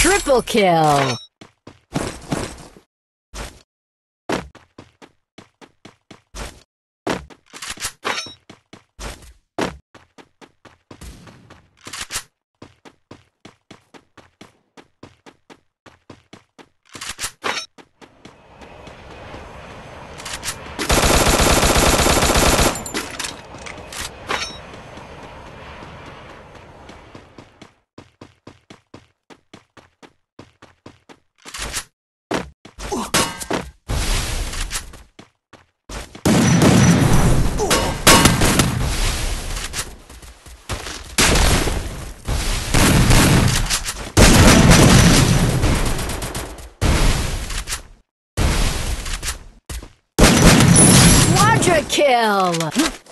Triple kill! Quadra kill!